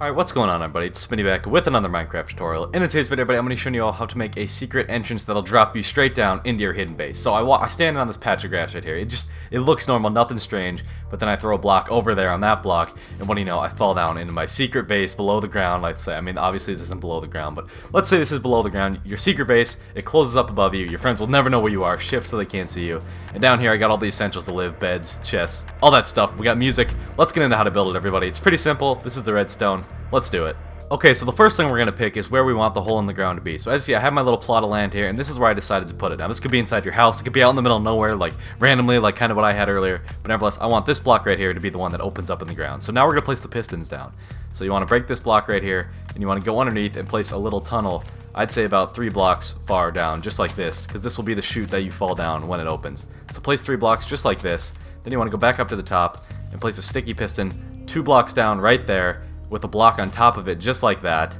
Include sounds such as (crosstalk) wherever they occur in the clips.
Alright, what's going on everybody? It's Smitty back with another Minecraft tutorial. In today's video, everybody, I'm going to show you all how to make a secret entrance that'll drop you straight down into your hidden base. So I, I stand on this patch of grass right here. It just, it looks normal, nothing strange, but then I throw a block over there on that block, and what do you know, I fall down into my secret base below the ground, let's say. I mean, obviously this isn't below the ground, but let's say this is below the ground. Your secret base, it closes up above you, your friends will never know where you are, shift so they can't see you. And down here, I got all the essentials to live, beds, chests, all that stuff. We got music. Let's get into how to build it, everybody. It's pretty simple. This is the redstone. Let's do it. Okay, so the first thing we're going to pick is where we want the hole in the ground to be. So as you see, I have my little plot of land here, and this is where I decided to put it. Now, this could be inside your house. It could be out in the middle of nowhere, like randomly, like kind of what I had earlier. But nevertheless, I want this block right here to be the one that opens up in the ground. So now we're going to place the pistons down. So you want to break this block right here, and you want to go underneath and place a little tunnel, I'd say about three blocks far down, just like this, because this will be the chute that you fall down when it opens. So place three blocks just like this. Then you want to go back up to the top and place a sticky piston two blocks down right there with a block on top of it just like that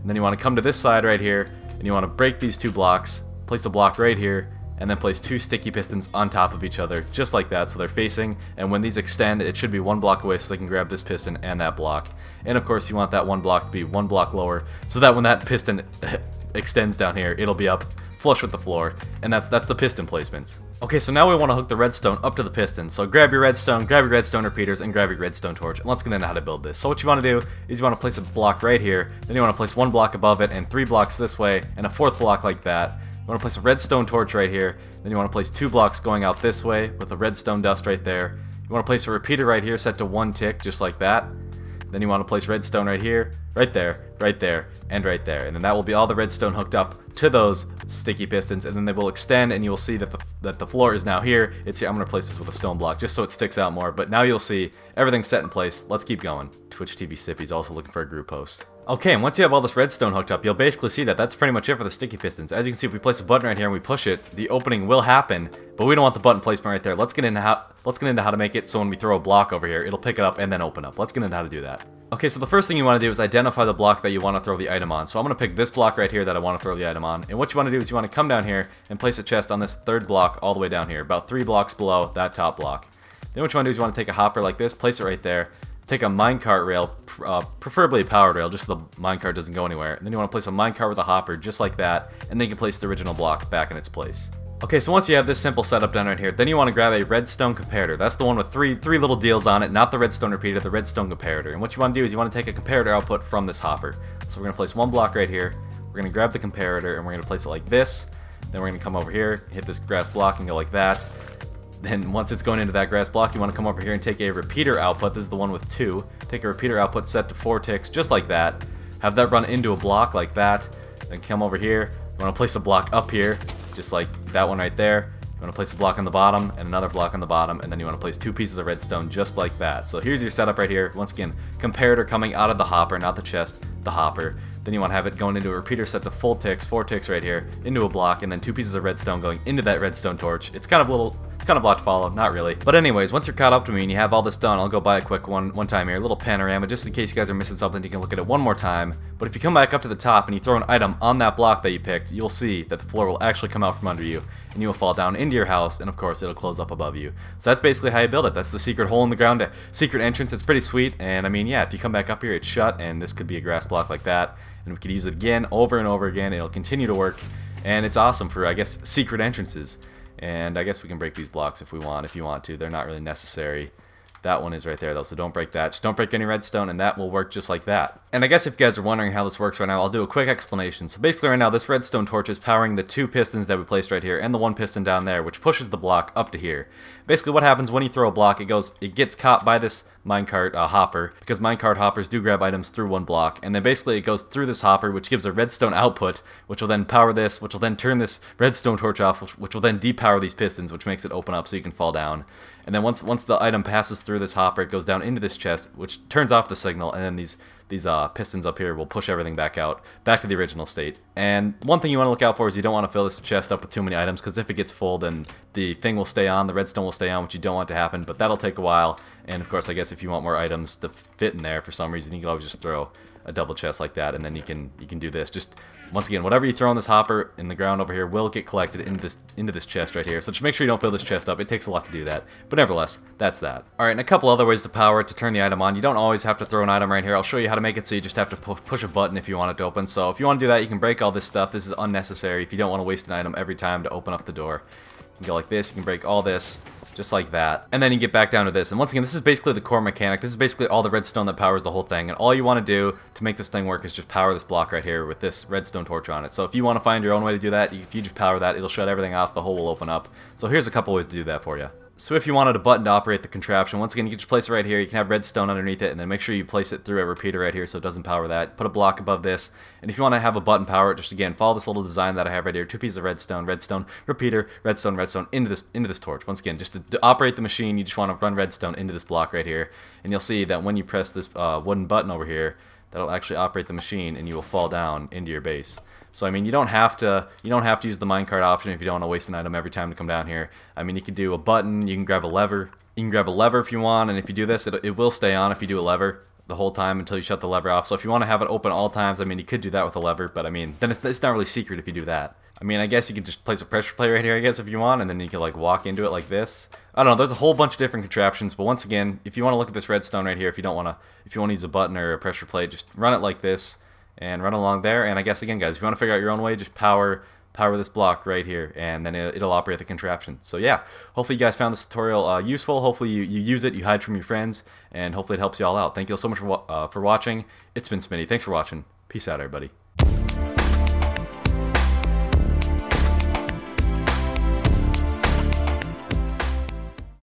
and then you want to come to this side right here, and you want to break these two blocks, place a block right here, and then place two sticky pistons on top of each other, just like that, so they're facing, and when these extend, it should be one block away so they can grab this piston and that block. And of course, you want that one block to be one block lower, so that when that piston (laughs) extends down here, it'll be up flush with the floor, and that's that's the piston placements. Okay, so now we want to hook the redstone up to the piston. So grab your redstone, grab your redstone repeaters, and grab your redstone torch, and let's get into how to build this. So what you want to do is you want to place a block right here, then you want to place one block above it, and three blocks this way, and a fourth block like that. You want to place a redstone torch right here, then you want to place two blocks going out this way with a redstone dust right there. You want to place a repeater right here set to one tick, just like that. Then you want to place redstone right here, right there, right there, and right there. And then that will be all the redstone hooked up to those sticky pistons, and then they will extend, and you will see that the, that the floor is now here. It's here. I'm going to replace this with a stone block just so it sticks out more, but now you'll see everything's set in place. Let's keep going. Twitch TV Sippy's also looking for a group post. Okay, and once you have all this redstone hooked up, you'll basically see that that's pretty much it for the sticky pistons. As you can see, if we place a button right here and we push it, the opening will happen, but we don't want the button placement right there. Let's get into how let's get into how to make it so when we throw a block over here, it'll pick it up and then open up. Let's get into how to do that. Okay, so the first thing you want to do is identify the block that you want to throw the item on. So I'm going to pick this block right here that I want to throw the item on. And what you want to do is you want to come down here and place a chest on this third block all the way down here, about three blocks below that top block. Then what you want to do is you want to take a hopper like this, place it right there, take a minecart rail, uh, preferably a powered rail, just so the minecart doesn't go anywhere. And then you want to place a minecart with a hopper just like that, and then you can place the original block back in its place. Okay, so once you have this simple setup done right here, then you want to grab a redstone comparator. That's the one with three three little deals on it, not the redstone repeater, the redstone comparator. And what you want to do is you want to take a comparator output from this hopper. So we're going to place one block right here, we're going to grab the comparator, and we're going to place it like this. Then we're going to come over here, hit this grass block, and go like that. Then once it's going into that grass block, you want to come over here and take a repeater output. This is the one with two. Take a repeater output set to four ticks, just like that. Have that run into a block like that. Then come over here. You want to place a block up here, just like that one right there. You want to place a block on the bottom and another block on the bottom, and then you want to place two pieces of redstone just like that. So here's your setup right here. Once again, comparator coming out of the hopper, not the chest, the hopper. Then you want to have it going into a repeater set to full ticks, four ticks right here, into a block, and then two pieces of redstone going into that redstone torch. It's kind of a little kind of to follow, not really. But anyways, once you're caught up to me and you have all this done, I'll go by a quick one one time here, a little panorama, just in case you guys are missing something, you can look at it one more time. But if you come back up to the top and you throw an item on that block that you picked, you'll see that the floor will actually come out from under you, and you will fall down into your house, and of course it'll close up above you. So that's basically how you build it. That's the secret hole in the ground, secret entrance. It's pretty sweet, and I mean, yeah, if you come back up here, it's shut, and this could be a grass block like that and we could use it again over and over again. It'll continue to work, and it's awesome for, I guess, secret entrances. And I guess we can break these blocks if we want, if you want to. They're not really necessary. That one is right there though, so don't break that. Just don't break any redstone and that will work just like that. And I guess if you guys are wondering how this works right now, I'll do a quick explanation. So basically right now, this redstone torch is powering the two pistons that we placed right here and the one piston down there, which pushes the block up to here. Basically what happens when you throw a block, it goes, it gets caught by this minecart uh, hopper, because minecart hoppers do grab items through one block, and then basically it goes through this hopper, which gives a redstone output, which will then power this, which will then turn this redstone torch off, which will then depower these pistons, which makes it open up so you can fall down. And then once once the item passes through this hopper, it goes down into this chest, which turns off the signal, and then these these uh, pistons up here will push everything back out, back to the original state. And one thing you want to look out for is you don't want to fill this chest up with too many items, because if it gets full, then the thing will stay on, the redstone will stay on, which you don't want to happen, but that'll take a while. And of course, I guess if you want more items to fit in there for some reason, you can always just throw a double chest like that, and then you can you can do this. Just Once again, whatever you throw in this hopper in the ground over here will get collected into this into this chest right here. So just make sure you don't fill this chest up. It takes a lot to do that. But nevertheless, that's that. Alright, and a couple other ways to power it to turn the item on. You don't always have to throw an item right here. I'll show you how to make it so you just have to pu push a button if you want it to open. So if you want to do that, you can break all this stuff. This is unnecessary if you don't want to waste an item every time to open up the door. You can go like this, you can break all this just like that. And then you get back down to this. And once again, this is basically the core mechanic. This is basically all the redstone that powers the whole thing. And all you want to do to make this thing work is just power this block right here with this redstone torch on it. So if you want to find your own way to do that, if you just power that, it'll shut everything off, the hole will open up. So here's a couple ways to do that for you. So if you wanted a button to operate the contraption, once again, you can just place it right here. You can have redstone underneath it, and then make sure you place it through a repeater right here so it doesn't power that. Put a block above this, and if you want to have a button power it, just again, follow this little design that I have right here. Two pieces of redstone, redstone, repeater, redstone, redstone, into this into this torch. Once again, just to, to operate the machine, you just want to run redstone into this block right here, and you'll see that when you press this uh, wooden button over here, that'll actually operate the machine, and you will fall down into your base. So I mean, you don't have to you don't have to use the minecart option if you don't want to waste an item every time to come down here. I mean, you can do a button, you can grab a lever, you can grab a lever if you want, and if you do this, it, it will stay on if you do a lever the whole time until you shut the lever off. So if you want to have it open all times, I mean, you could do that with a lever, but I mean, then it's, it's not really secret if you do that. I mean, I guess you can just place a pressure plate right here, I guess, if you want, and then you can, like, walk into it like this. I don't know, there's a whole bunch of different contraptions, but once again, if you want to look at this redstone right here, if you don't want to, if you want to use a button or a pressure plate, just run it like this, and run along there. And I guess again, guys, if you want to figure out your own way, just power power this block right here, and then it, will operate the contraption. So yeah, hopefully you guys found this tutorial uh, useful. Hopefully you, you use it, you hide from your friends, and hopefully it helps you all out. Thank you all so much for, uh, for watching. It's been Smitty. Thanks for watching. Peace out, everybody.